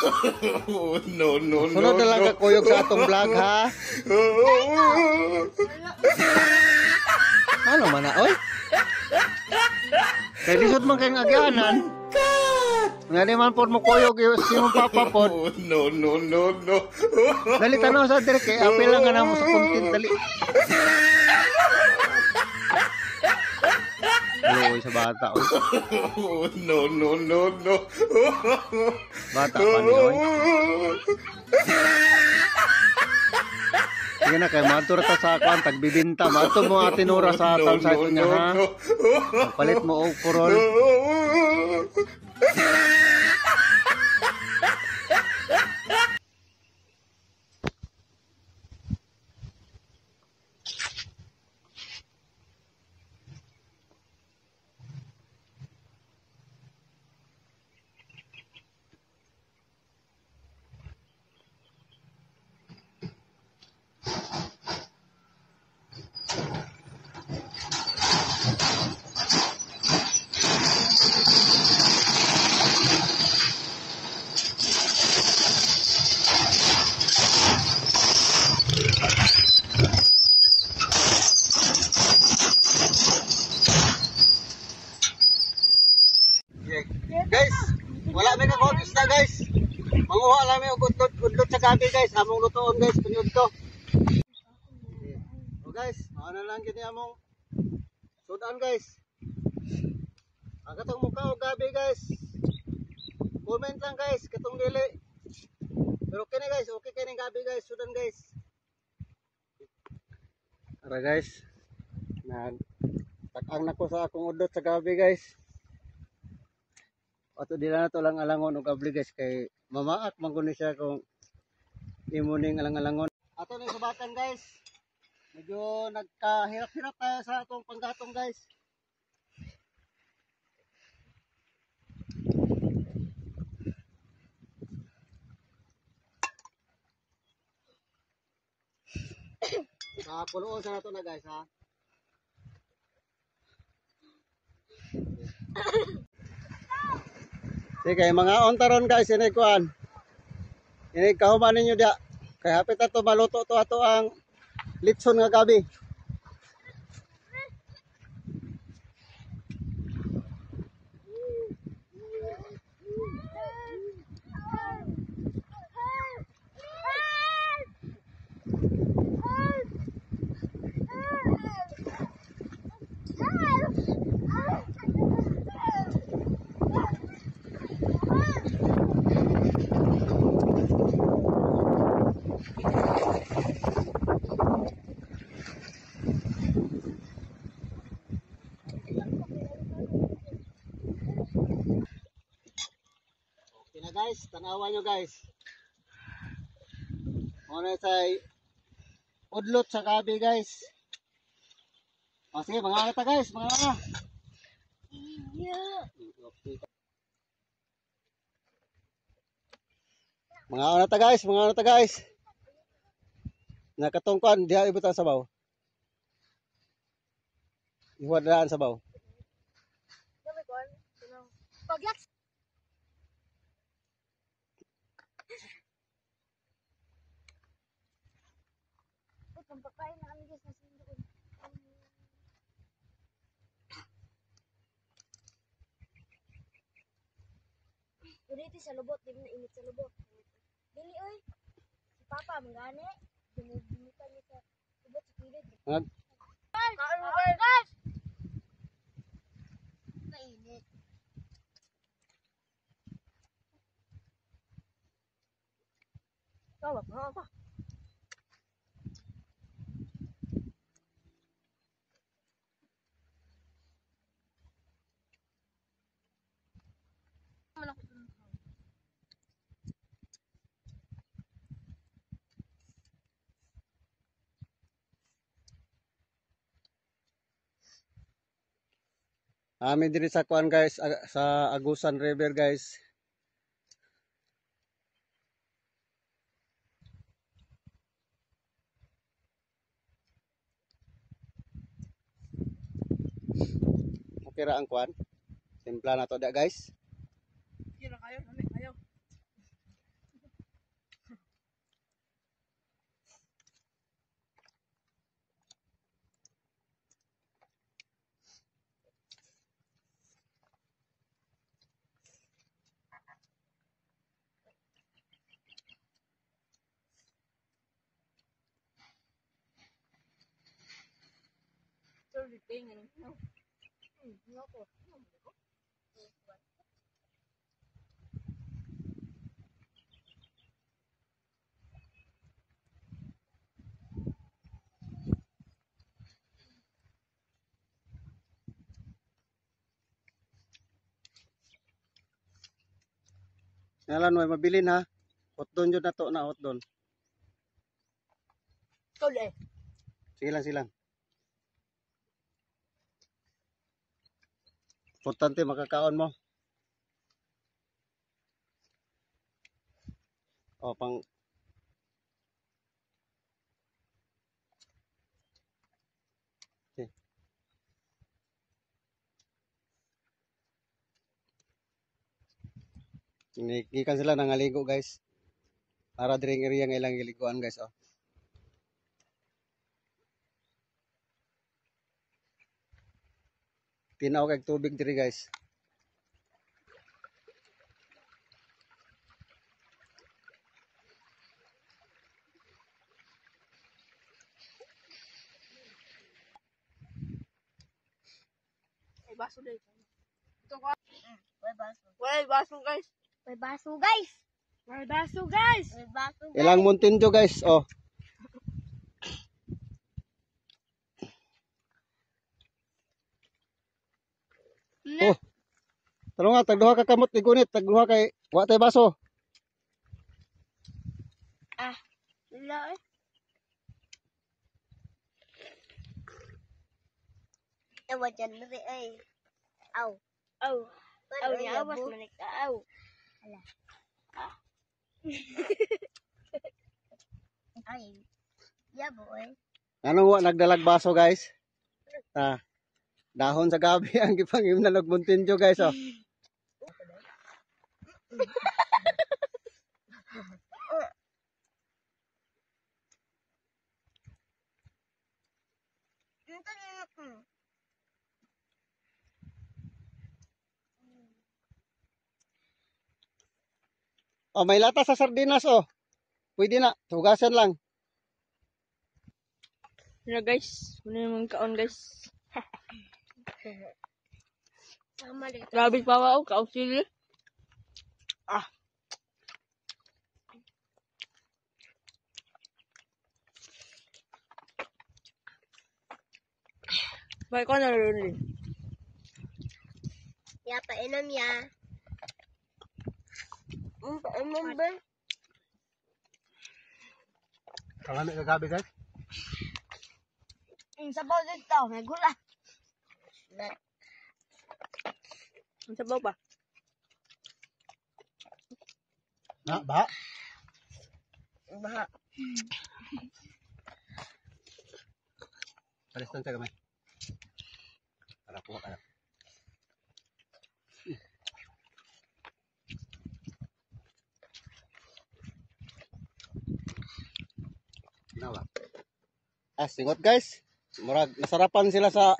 no, no, no. Sunod na lang kakuyog sa atong vlog ha. Ano man na, oy? Kaya lisod man kayong agyanan. Nga di man po mo kuyog si mong papa po. no, no, no, no. Dali tanaw sa dire kay apil lang ka na mo sa content dali. Luoy sa bata oy. no, no, no, no. Bata pa ni oy. Sige na kay matur ta sa kwan tagbibinta mato mo atinura sa taon sa niya ha. Palit mo og purol. Guys, wala may nakuha isda guys. Manguha lang may udlot udlot sa gabi guys. Among lutoon guys, kunyod to. O guys, ano lang kini among sudan guys. Ang katong mukha o gabi guys. Comment lang guys, katong dili. Pero kini guys, okay kini gabi guys, sudan guys. Tara guys. Nag takang nako sa akong udlot sa gabi guys. Ato dila na to lang alangon og abli guys kay mamaak man siya kung imo ning alang-alangon. Ato ni subatan guys. Medyo nagkahirap-hirap tayo sa atong panggatong guys. Sa punuon sa nato na guys ha. Sige, mga ontaron guys, ini kuan. Ini kahuman ninyo dia. Kay hapit ato maluto to ato ang litson nga gabi. Guys, tanawan nyo guys. Muna sa udlot sa gabi guys. O sige, mga ta guys, mga. Okay. Mga ano ta guys, mga ano ta guys. Nakatungkuan, diha ibutan sa baw. Ihuwad daan sa baw. Pagyak Uy, pampakain na kami guys, nasa doon. Ito sa lubot, di na init sa lubot. Dili oy. Si Papa mangani, dinudinitan niya sa lubot sa kilid. Mo guys. Mainit. Tawag na ako. Amin din sa kuan guys, sa Agusan River guys. Okay ra ang kuan. Timpla na to da guys. Hmm, nga po. Ngalan mo mabilin ha. Hotdon jud na to na hotdon. Ikaw eh. Sige lang silang. Importante makakaon mo. O pang Okay. Gikan sila nangaligo guys. Para dring area nga ilang giliguan guys oh. Tinaw kag tubig diri guys. May baso guys. Ito ko. May baso. May baso guys. May baso, guys. May baso guys. May baso, guys. Ilang muntinjo guys oh. Oh. Talo nga tagduha ka kamot ni gunit tagduha kay wa tay baso. Wala eh. Ewa dyan na rin ay. Aw. Aw. Aw, niya awas mo ka. Aw. Ala. Ah. Ay. Yabo eh. Anong wa nagdalag baso guys? Ah. Dahon sa gabi ang gipangim na nagmuntinjo guys oh. Oh, may lata sa sardinas oh. Pwede na, tugasan lang. Ano guys? Ano naman kaon guys? Sama rin. Grabe pa ako. Kaon sila. Ah. Bakit ko naroon Ya, painom ya. Mm, painom ba? Kalami ka gabi guys. Mm, sabaw dito. May gula. Ang sabaw pa. Na, ba? Baha. Palistan sa kamay. Para kuha ka na. Nawa. Ah, singot guys. Murag nasarapan sila sa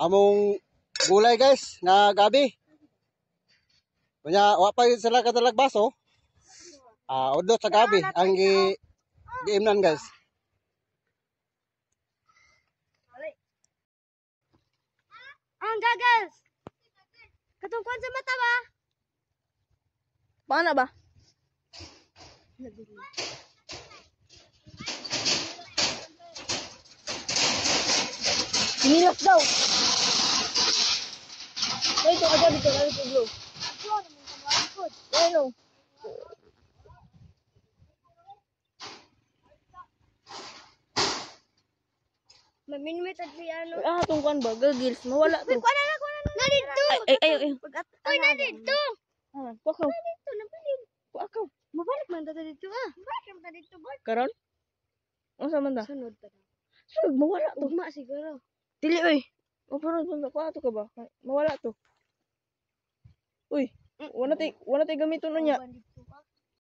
among gulay guys nga gabi. Kunya wa pa yun sila kadalag baso. Ah, udlot sa gabi ang gi giimnan guys. Ang gagas! Katungkuan sa mata ba? Paano ba? Sinilas daw. Ay, ito ka dito. Lalo sa glow. Ano? Maminimit at si ano. Ah, tungkuan ba? Gagils. Mawala to. Kuha na na, kuha na na. Narito! Ay, ay, ay. Uy, narito! Ah, Wakaw. Narito, nabilin. Wakaw. Mabalik man ta dito ah. Mabalik man ta dito boy. Karon? Ano sa manda? Sunod pa daw. Sunod, mawala to. Ugma siguro. Dili, oy. O, pero, kuha to ka ba? Mawala to. Uy, wala tay, wala tay gamiton na niya.